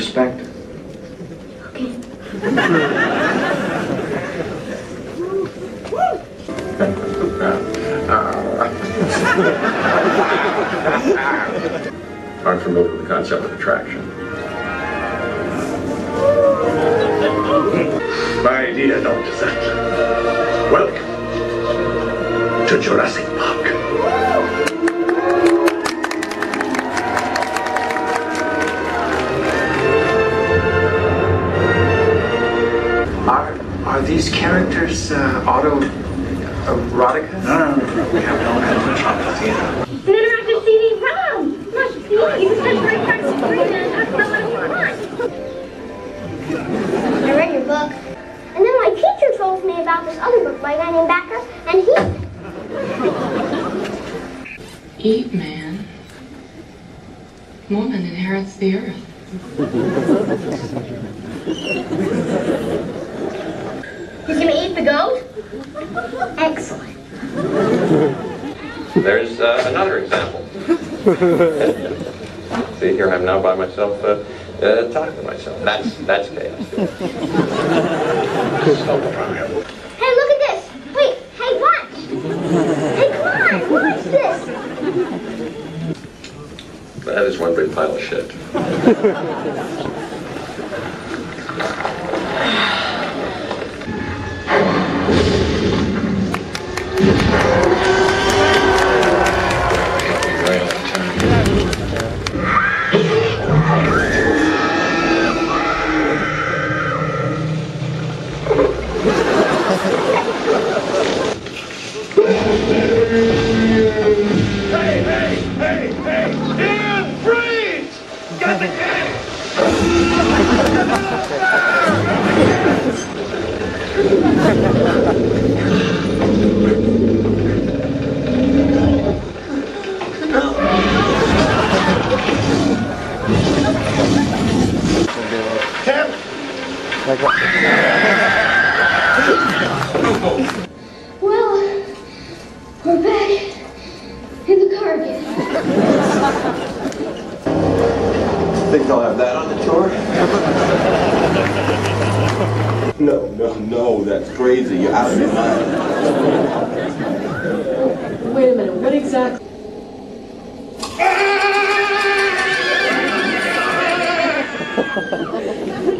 show a little respect. Aren't familiar with the concept of attraction. My dear Dr. Sattler, welcome to Jurassic these characters uh, auto erotica? No, no, no. We have no animatronics either. An interactive CD-ROM! Look, see, you just touch right back to the screen and talk about what you want. I read your book. And then my teacher told me about this other book by a guy named Bakker, and he... Eat man. Woman inherits the earth. He's gonna eat the goat? Excellent. There's uh, another example. See, here I'm now by myself, uh, uh, talking to myself. That's that's chaos. so. Hey, look at this! Wait, hey, watch! Hey, come on, watch this! That is one big pile of shit. Tim! Well, we're back in the car again. Think they'll have that on the tour? No, no, no, that's crazy. You're out of your mind. Wait a minute, what exactly?